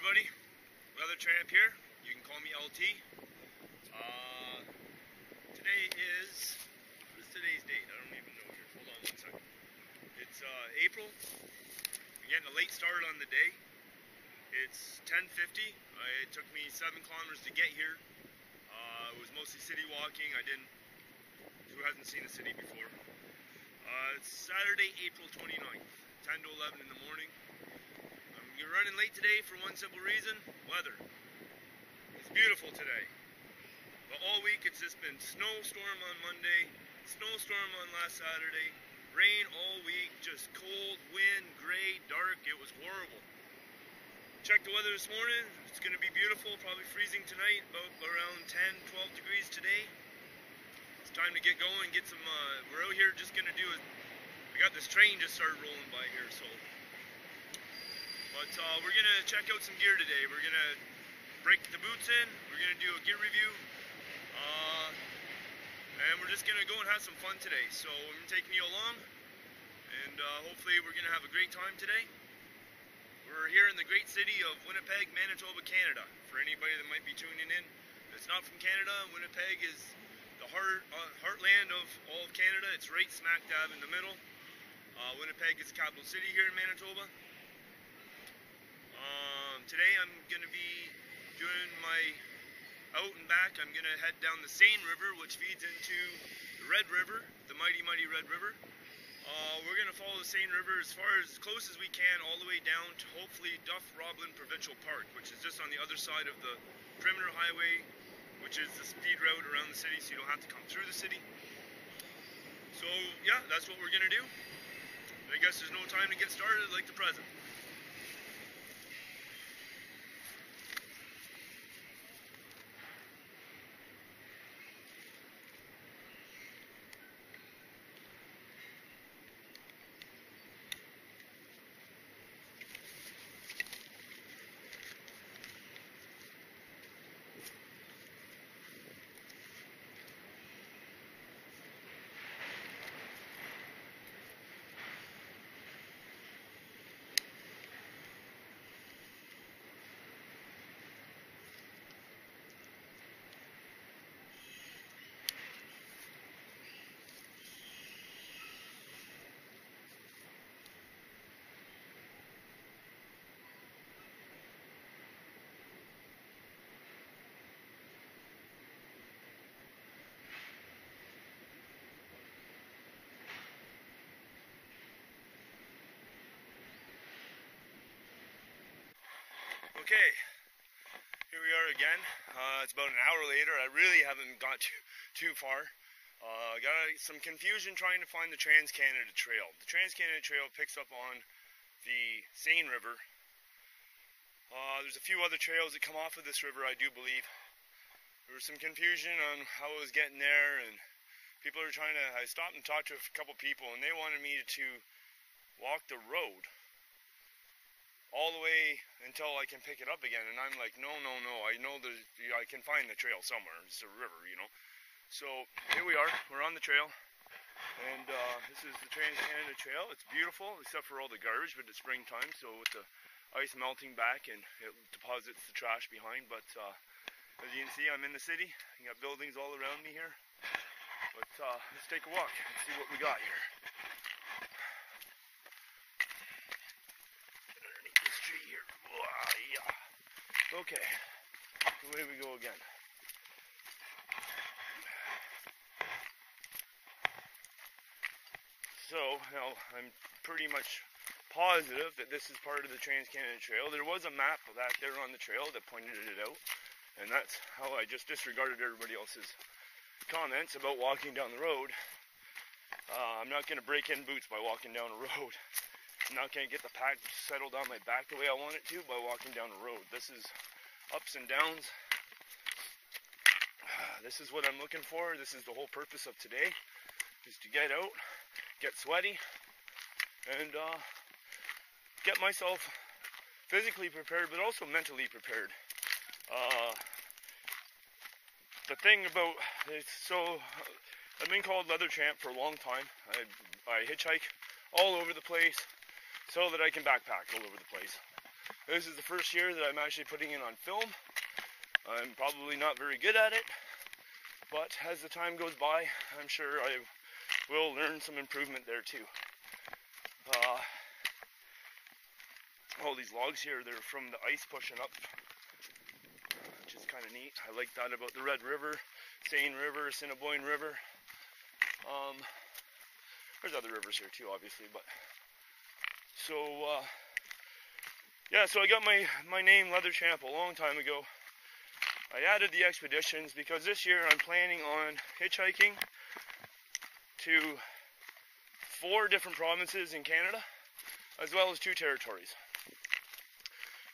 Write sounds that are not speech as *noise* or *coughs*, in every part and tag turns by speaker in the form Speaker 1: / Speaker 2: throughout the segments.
Speaker 1: everybody. Leather Tramp here. You can call me LT. Uh, today is, what is today's date? I don't even know here. Hold on one second. It's uh, April. We're getting a late start on the day. It's 10.50. Uh, it took me seven kilometers to get here. Uh, it was mostly city walking. I didn't, who hasn't seen the city before? Uh, it's Saturday, April 29th, 10 to 11 in the morning. You're running late today for one simple reason, weather. It's beautiful today. But all week it's just been snowstorm on Monday, snowstorm on last Saturday, rain all week, just cold, wind, gray, dark, it was horrible. Check the weather this morning, it's going to be beautiful, probably freezing tonight, about around 10, 12 degrees today. It's time to get going, get some, uh, we're out here just going to do it. We got this train just started rolling by here, so but uh, we're going to check out some gear today. We're going to break the boots in. We're going to do a gear review. Uh, and we're just going to go and have some fun today. So I'm taking you along. And uh, hopefully we're going to have a great time today. We're here in the great city of Winnipeg, Manitoba, Canada. For anybody that might be tuning in that's not from Canada, Winnipeg is the heart, uh, heartland of all of Canada. It's right smack dab in the middle. Uh, Winnipeg is the capital city here in Manitoba. Um, today I'm going to be doing my out and back. I'm going to head down the Seine River, which feeds into the Red River, the mighty, mighty Red River. Uh, we're going to follow the Seine River as far as close as we can, all the way down to hopefully Duff Roblin Provincial Park, which is just on the other side of the perimeter highway, which is the speed route around the city, so you don't have to come through the city. So, yeah, that's what we're going to do. I guess there's no time to get started like the present. Okay, here we are again. Uh, it's about an hour later. I really haven't got too, too far. Uh, got some confusion trying to find the Trans Canada Trail. The Trans Canada Trail picks up on the Seine River. Uh, there's a few other trails that come off of this river, I do believe. There was some confusion on how I was getting there, and people are trying to. I stopped and talked to a couple people, and they wanted me to walk the road all the way until I can pick it up again. And I'm like, no, no, no. I know that I can find the trail somewhere. It's a river, you know. So here we are. We're on the trail. And uh, this is the Trans Canada Trail. It's beautiful, except for all the garbage, but it's springtime, so with the ice melting back and it deposits the trash behind. But uh, as you can see, I'm in the city. You got buildings all around me here. But uh, let's take a walk and see what we got here. Okay, away we go again. So, now I'm pretty much positive that this is part of the Trans-Canada Trail. There was a map back there on the trail that pointed it out, and that's how I just disregarded everybody else's comments about walking down the road. Uh, I'm not going to break in boots by walking down a road. *laughs* I'm not going to get the pack settled on my back the way I want it to by walking down the road. This is ups and downs. *sighs* This is what I'm looking for. This is the whole purpose of today, is to get out, get sweaty, and uh, get myself physically prepared, but also mentally prepared. Uh, the thing about it's so I've been called leather tramp for a long time. I, I hitchhike all over the place so that I can backpack all over the place. This is the first year that I'm actually putting it on film. I'm probably not very good at it, but as the time goes by, I'm sure I will learn some improvement there too. Uh, all these logs here, they're from the ice pushing up, which is kind of neat. I like that about the Red River, Seine River, Assiniboine River. Um, there's other rivers here too, obviously, but so uh, yeah. So I got my my name Leather Tramp a long time ago. I added the expeditions because this year I'm planning on hitchhiking to four different provinces in Canada, as well as two territories.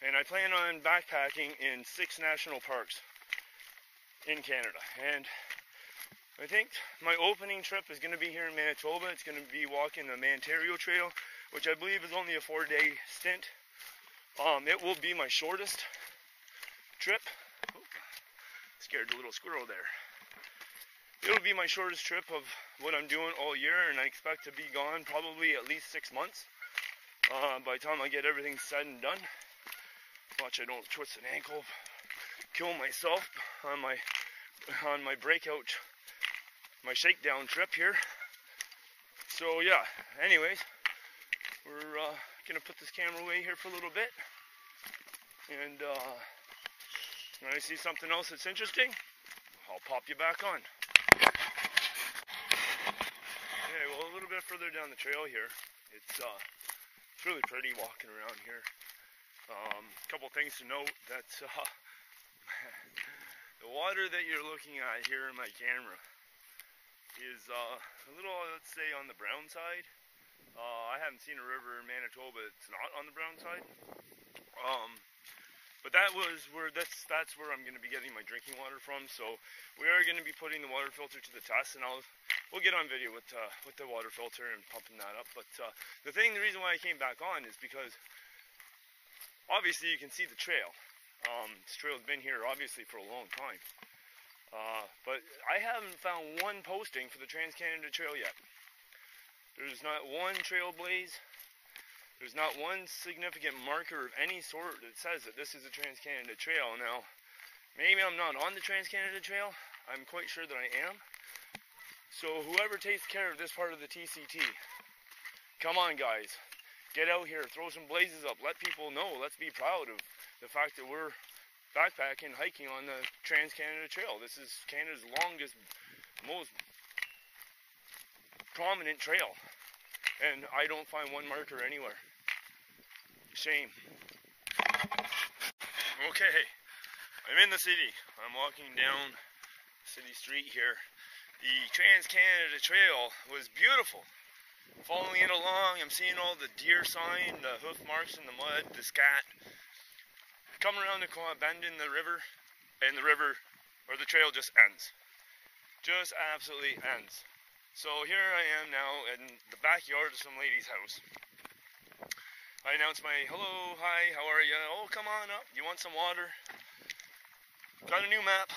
Speaker 1: And I plan on backpacking in six national parks in Canada. And I think my opening trip is going to be here in Manitoba. It's going to be walking the Mantario Trail, which I believe is only a four day stint. Um, it will be my shortest trip. Oh, scared the little squirrel there. It'll be my shortest trip of what I'm doing all year, and I expect to be gone probably at least six months uh, by the time I get everything said and done. Watch I don't twist an ankle, kill myself on my on my breakout my shakedown trip here. So yeah, anyways, we're uh, gonna put this camera away here for a little bit, and uh, when I see something else that's interesting, I'll pop you back on. Okay, well a little bit further down the trail here, it's uh, it's really pretty walking around here. A um, couple things to note that uh, *laughs* the water that you're looking at here in my camera is uh, a little, let's say, on the brown side. Uh, I haven't seen a river in Manitoba it's not on the brown side. Um, but that was where that's that's where I'm going to be getting my drinking water from. So we are going to be putting the water filter to the test, and I'll we'll get on video with uh, with the water filter and pumping that up. But uh, the thing, the reason why I came back on is because obviously you can see the trail. Um, this trail's been here obviously for a long time. Uh, but I haven't found one posting for the Trans-Canada Trail yet. There's not one trailblaze. There's not one significant marker of any sort that says that this is a Trans-Canada Trail. Now, maybe I'm not on the Trans-Canada Trail. I'm quite sure that I am. So whoever takes care of this part of the TCT, come on guys, get out here, throw some blazes up, let people know, let's be proud of the fact that we're backpacking, hiking on the Trans-Canada Trail. This is Canada's longest, most prominent trail. And I don't find one marker anywhere. Shame. Okay, I'm in the city. I'm walking down city street here. The Trans-Canada Trail was beautiful. Following it along, I'm seeing all the deer sign, the hoof marks in the mud, the scat come around the corner, bend in the river, and the river, or the trail just ends. Just absolutely ends. So here I am now in the backyard of some lady's house. I announce my, hello, hi, how are you? Oh, come on up, you want some water? Got a new map,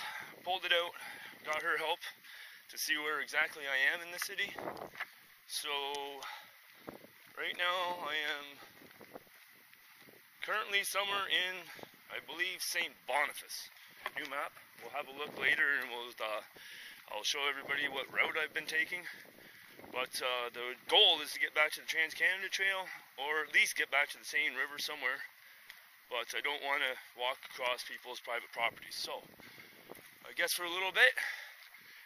Speaker 1: pulled it out, got her help to see where exactly I am in the city. So, right now I am currently somewhere in I believe St. Boniface. New map. We'll have a look later and we'll uh, I'll show everybody what route I've been taking. But uh, the goal is to get back to the Trans-Canada Trail or at least get back to the Seine River somewhere. But I don't want to walk across people's private properties. So I guess for a little bit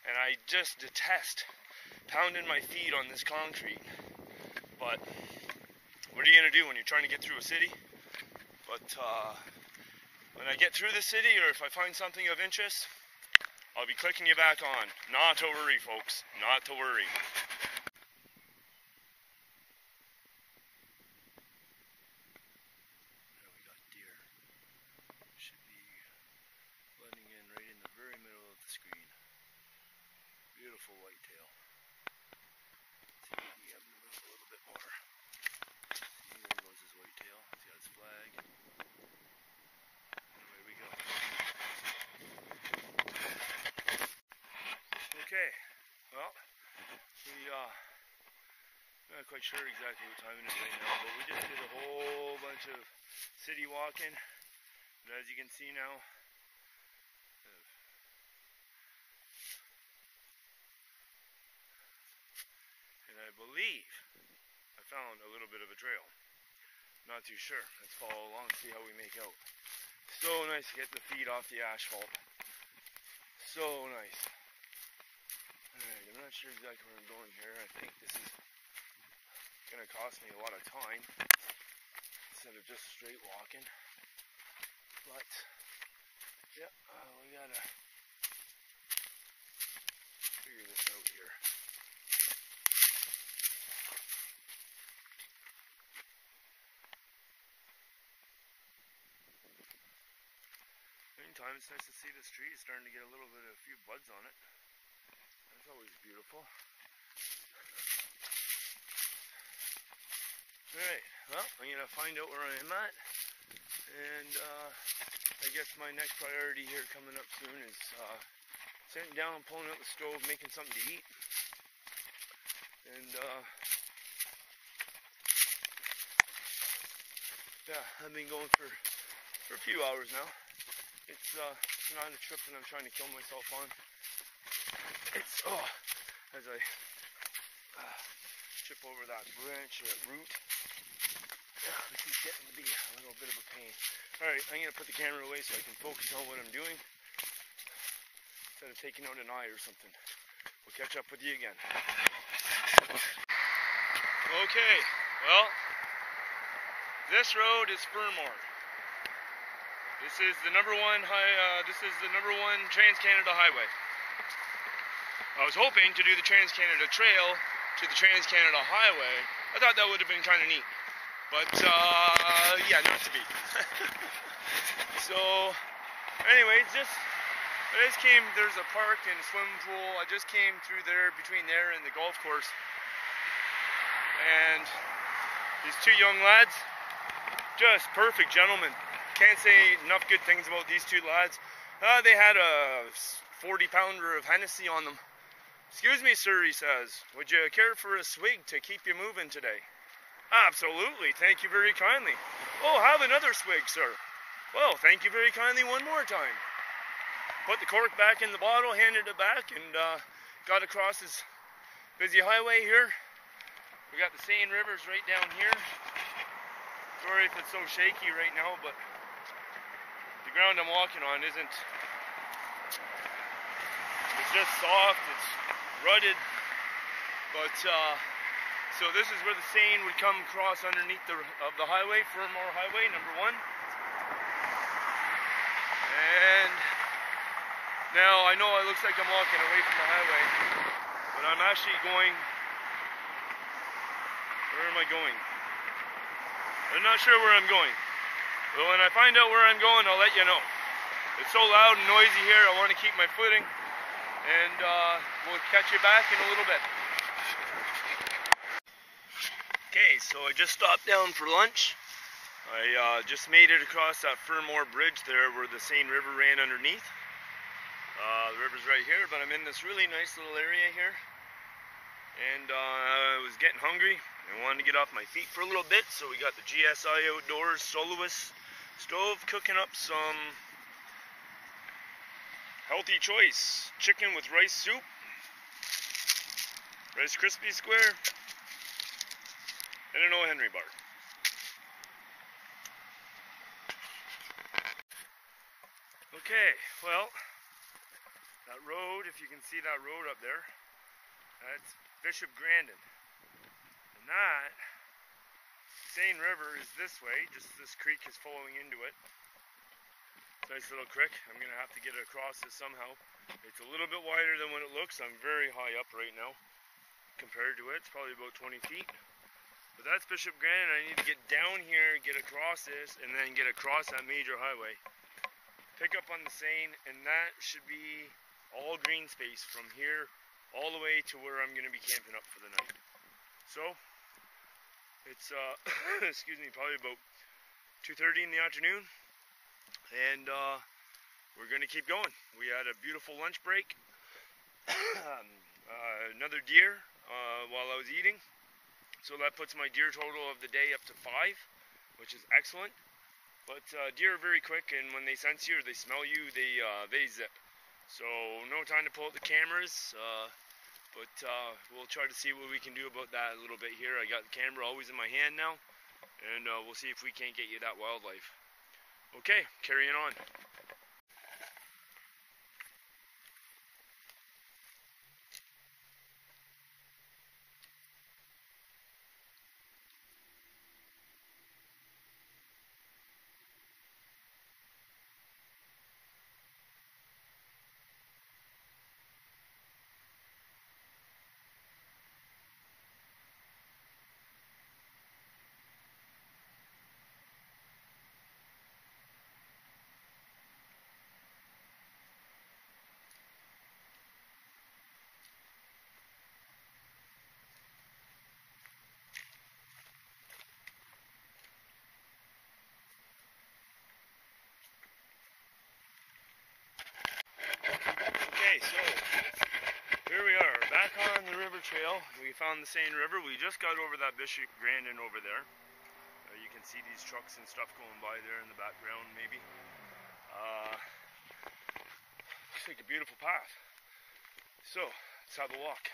Speaker 1: and I just detest pounding my feet on this concrete. But what are you going to do when you're trying to get through a city? But uh, when I get through the city or if I find something of interest, I'll be clicking you back on. Not to worry, folks. Not to worry. There we got deer. Should be blending in right in the very middle of the screen. Beautiful whitetail. See if we have him move a little bit more. See, there goes his whitetail. See got his flag. Away we go. Okay, well, we, uh, not quite sure exactly what time it is right now, but we just did a whole bunch of city walking. But as you can see now, and I believe I found a little bit of a trail. Not too sure. Let's follow along and see how we make out. So nice to get the feet off the asphalt. So nice. Alright, I'm not sure exactly where I'm going here. I think this is gonna cost me a lot of time instead of just straight walking. But yeah, uh, we gotta figure this out here. Meantime, it's nice to see this tree starting to get a little bit of a few buds on it. That's always beautiful. *laughs* Alright, well, I'm going to find out where I am at. And uh, I guess my next priority here coming up soon is uh, sitting down, pulling out the stove, making something to eat. And uh, yeah, I've been going for, for a few hours now. It's uh, not a trip that I'm trying to kill myself on. It's, oh, as I uh, trip over that branch that root. This is getting to be a little bit of a pain. Alright, I'm going to put the camera away so I can focus on what I'm doing instead of taking out an eye or something. We'll catch up with you again. Okay, well, this road is Fermor. This is the number one high. Uh, this is the number one Trans Canada Highway. I was hoping to do the Trans Canada Trail to the Trans Canada Highway. I thought that would have been kind of neat, but uh, yeah, not to be. *laughs* so, anyways, just I just came. There's a park and a swimming pool. I just came through there between there and the golf course, and these two young lads, just perfect gentlemen can't say enough good things about these two lads. Uh, they had a 40 pounder of Hennessy on them. Excuse me, sir, he says. Would you care for a swig to keep you moving today? Absolutely, thank you very kindly. Oh, have another swig, sir. Well, thank you very kindly one more time. Put the cork back in the bottle, handed it back, and uh, got across this busy highway here. We got the Seine Rivers right down here. Sorry if it's so shaky right now, but the ground I'm walking on isn't, it's just soft, it's rutted, but uh, so this is where the Seine would come across underneath the, of the highway, Fermor Highway, number one. And now I know it looks like I'm walking away from the highway, but I'm actually going, where am I going? I'm not sure where I'm going. But when I find out where I'm going, I'll let you know. It's so loud and noisy here, I want to keep my footing. And uh, we'll catch you back in a little bit. Okay, so I just stopped down for lunch. I uh, just made it across that Fermor Bridge there where the Seine River ran underneath. Uh, the river's right here, but I'm in this really nice little area here. And uh, I was getting hungry. I wanted to get off my feet for a little bit, so we got the GSI Outdoors Soloist stove cooking up some healthy choice chicken with rice soup, Rice Krispie Square, and an O. Henry bar. Okay, well, that road, if you can see that road up there, that's Bishop Grandin. And that Seine River is this way, just this creek is flowing into it. Nice little creek. I'm going to have to get it across this somehow. It's a little bit wider than what it looks. I'm very high up right now compared to it. It's probably about 20 feet. But that's Bishop Grandin. I need to get down here, get across this, and then get across that major highway. Pick up on the Seine, and that should be all green space from here all the way to where I'm going to be camping up for the night. So, it's uh, *coughs* excuse me, probably about 2:30 in the afternoon, and uh, we're going to keep going. We had a beautiful lunch break. *coughs* um, uh, another deer uh, while I was eating, so that puts my deer total of the day up to five, which is excellent. But uh, deer are very quick, and when they sense you or they smell you, they uh, they zip. So no time to pull out the cameras. Uh, but uh, we'll try to see what we can do about that a little bit here. I got the camera always in my hand now, and uh, we'll see if we can't get you that wildlife. Okay, carrying on. Okay, so here we are, back on the river trail. We found the Seine River. We just got over that Bishop Grandin over there. Uh, you can see these trucks and stuff going by there in the background, maybe. Uh, looks like a beautiful path. So, let's have a walk.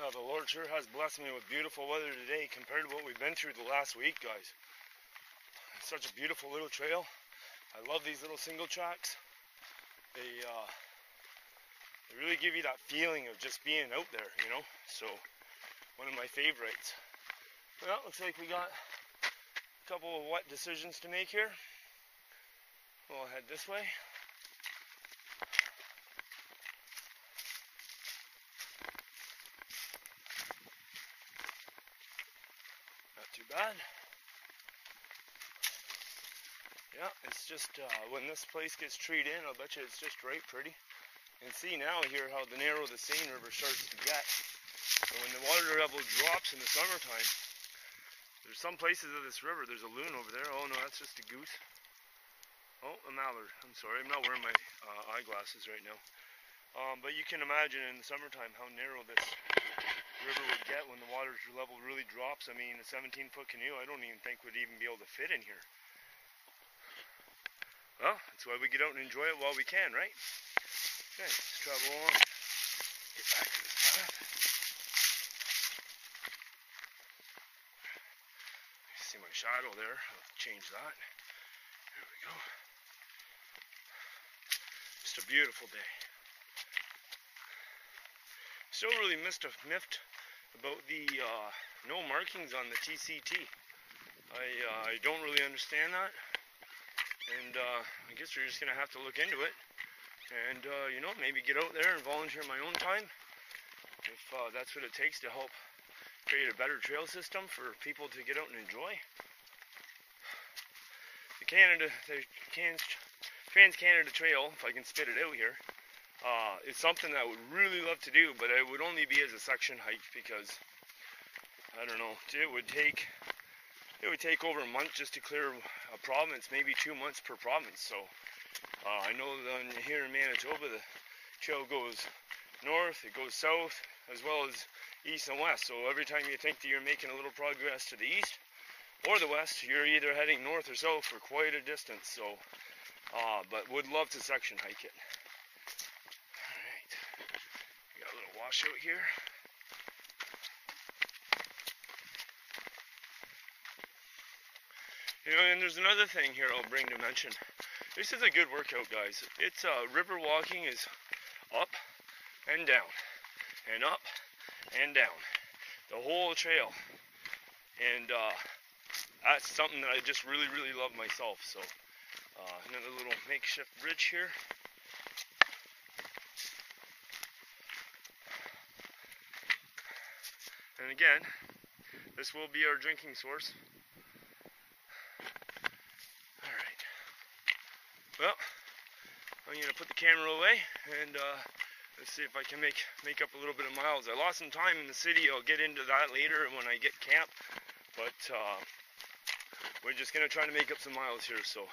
Speaker 1: Uh, the Lord sure has blessed me with beautiful weather today compared to what we've been through the last week, guys. It's such a beautiful little trail. I love these little single tracks. They, uh, they really give you that feeling of just being out there, you know? So, one of my favorites. Well, looks like we got a couple of wet decisions to make here. We'll head this way. Not too bad. Yeah, it's just uh, when this place gets treed in, I'll bet you it's just right pretty. And see now here how the narrow the Seine River starts to get. When the water level drops in the summertime, there's some places of this river, there's a loon over there. Oh no, that's just a goose. Oh, a mallard. I'm sorry, I'm not wearing my uh, eyeglasses right now. Um, but you can imagine in the summertime how narrow this river would get when the water level really drops. I mean, a 17 foot canoe, I don't even think would even be able to fit in here. Well, that's why we get out and enjoy it while we can, right? Okay, let's travel on. Get back to. See my shadow there. I'll change that. There we go. Just a beautiful day. Still really missed a miffed about the uh, no markings on the TCT. I uh, I don't really understand that, and uh, I guess we're just gonna have to look into it, and uh, you know maybe get out there and volunteer my own time if uh, that's what it takes to help create a better trail system for people to get out and enjoy. The Canada, the Trans Canada Trail, if I can spit it out here, uh, is something that I would really love to do, but it would only be as a section hike because I don't know. It would take it would take over a month just to clear a province, maybe two months per province. So uh, I know that here in Manitoba, the trail goes north, it goes south, as well as east and west. So every time you think that you're making a little progress to the east or the west, you're either heading north or south for quite a distance. So, uh, but would love to section hike it. All right, got a little washout here. You know, and there's another thing here I'll bring to mention. This is a good workout, guys. It's uh, river walking is up and down, and up and down, the whole trail. And uh, that's something that I just really, really love myself. So, uh, another little makeshift bridge here. And again, this will be our drinking source. Well, I'm gonna put the camera away and uh, let's see if I can make make up a little bit of miles. I lost some time in the city. I'll get into that later when I get camp, but uh, we're just gonna try to make up some miles here. So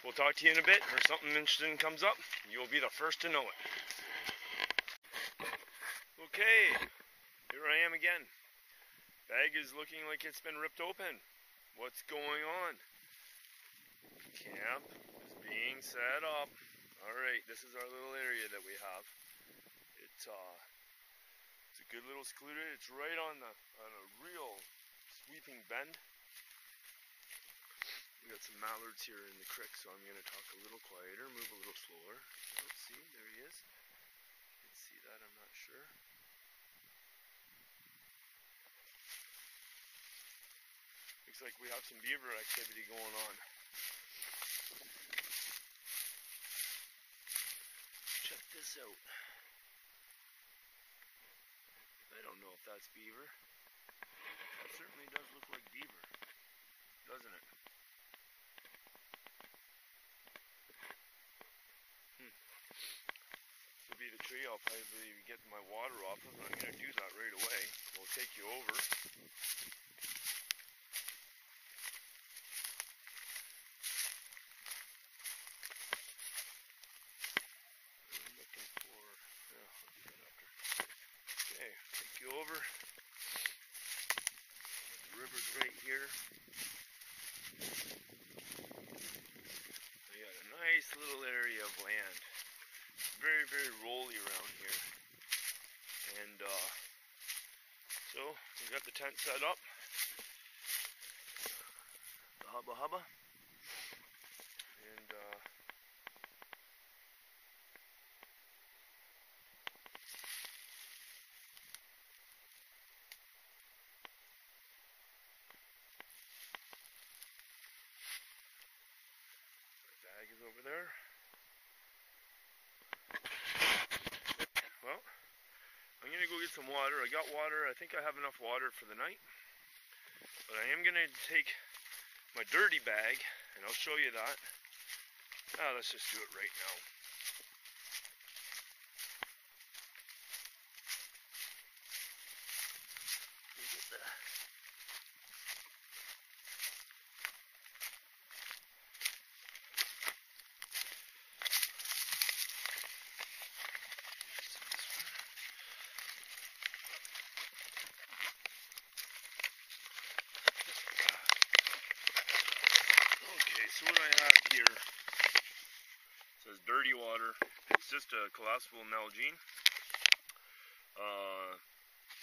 Speaker 1: we'll talk to you in a bit, or something interesting comes up. You'll be the first to know it. Okay, here I am again. Bag is looking like it's been ripped open. What's going on? Camp being set up. Alright, this is our little area that we have. It's uh it's a good little secluded. It's right on the on a real sweeping bend. We got some mallards here in the creek, so I'm gonna talk a little quieter, move a little slower. Oh, see, there he is. You can see that, I'm not sure. Looks like we have some beaver activity going on. Out. I don't know if that's beaver. That certainly does look like beaver, doesn't it? Hmm. Will be the tree I'll probably get my water off of. I'm going to do that right away. We'll take you over. you over. The river's right here. We got a nice little area of land. Very, very rolly around here. And uh, so we got the tent set up. The hubba hubba. And uh, bag is over there. Well, I'm going to go get some water. I got water. I think I have enough water for the night. But I am going to take my dirty bag, and I'll show you that. Ah, let's just do it right now. We get the Okay, so what I have here says dirty water. A collapsible Nalgene. Uh,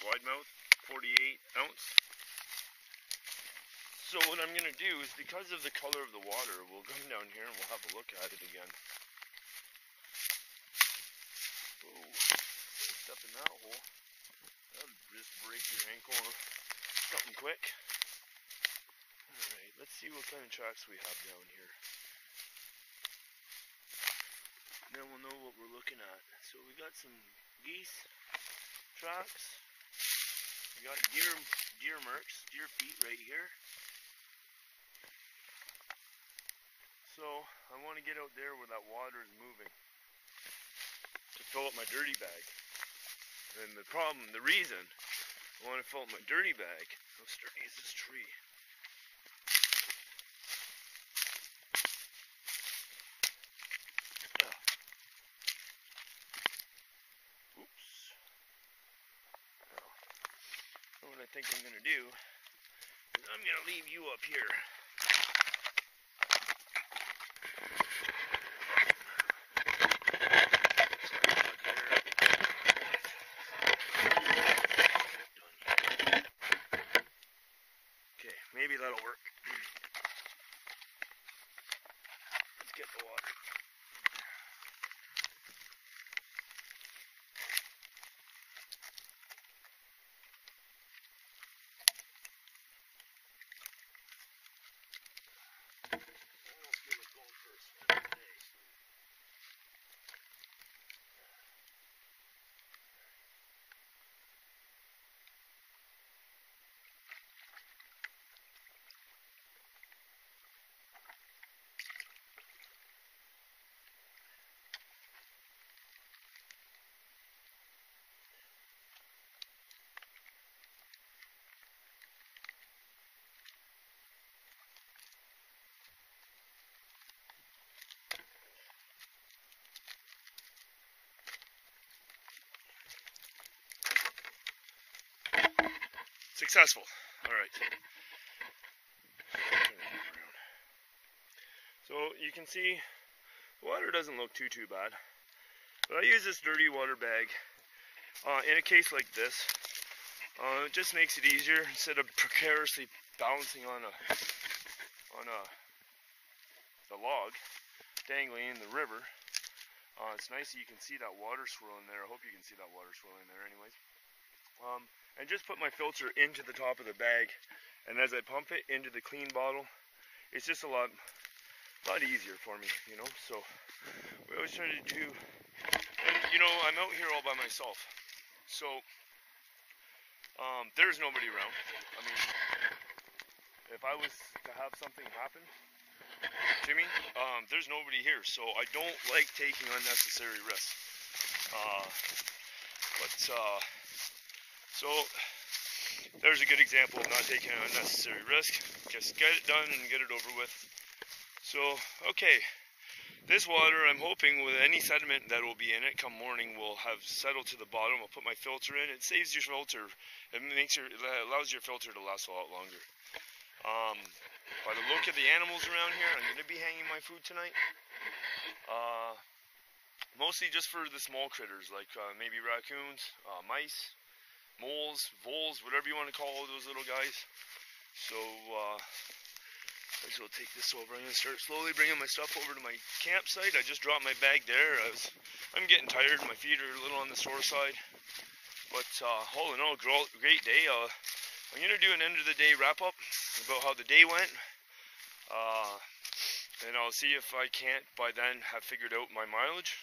Speaker 1: wide mouth, 48 ounce. So what I'm gonna do is because of the color of the water, we'll come *laughs* down here and we'll have a look at it again. Oh, step in that hole. That'll just break your ankle or something quick. Alright, let's see what kind of tracks we have down here. Then we'll know what we're looking at. So we got some geese tracks. We got deer deer marks, deer feet right here. So I want to get out there where that water is moving to fill up my dirty bag. And the problem, the reason I want to fill up my dirty bag, how sturdy is this tree? Oops. Now, what I think I'm going to do is I'm going to leave you up here. Okay, maybe that'll work. Let's get the water. Successful. All right. So you can see the water doesn't look too too bad. But I use this dirty water bag uh, in a case like this. Uh, it just makes it easier instead of precariously balancing on a on a the log dangling in the river. Uh, it's nice that you can see that water swirling there. I hope you can see that water swirling there anyways. Um, and just put my filter into the top of the bag. And as I pump it into the clean bottle it's just a lot lot easier for me you know? So we always try to do and you know I'm out here all by myself. So um, there's nobody around. I mean if I was to have something happen Jimmy um, there's nobody here. So I don't like taking unnecessary risks. Uh, but uh, so there's a good example of not taking unnecessary risk. Just get it done and get it over with. So, okay. This water, I'm hoping with any sediment that will be in it come morning will have settled to the bottom. I'll put my filter in. It saves your filter. It makes your, it allows your filter to last a lot longer. Um, by the look of the animals around here, I'm going to be hanging my food tonight. Uh, mostly just for the small critters, like uh, maybe raccoons, uh, mice, moles, voles, whatever you want to call those little guys. So, uh, I just will take this over. I'm gonna start slowly bringing my stuff over to my campsite. I just dropped my bag there. I was, I'm getting tired. My feet are a little on the sore side. But uh, all in all, great day. Uh, I'm gonna do an end of the day wrap up about how the day went. Uh, and I'll see if I can't by then have figured out my mileage.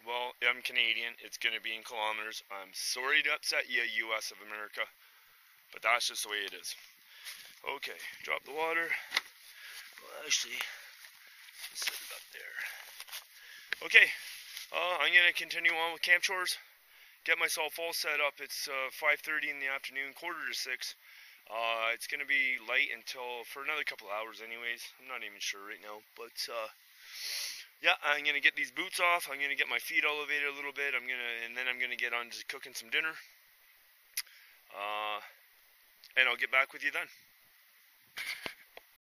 Speaker 1: Well, I'm Canadian. It's going to be in kilometers. I'm sorry to upset you, U.S. of America, but that's just the way it is. Okay, drop the water. Well, actually, set it up there. Okay, uh, I'm going to continue on with camp chores. Get myself all set up. It's uh, 5.30 in the afternoon, quarter to 6. Uh, it's going to be light until, for another couple hours anyways. I'm not even sure right now, but... Uh, yeah, I'm gonna get these boots off. I'm gonna get my feet elevated a little bit. I'm gonna, and then I'm gonna get on to cooking some dinner. Uh, and I'll get back with you then.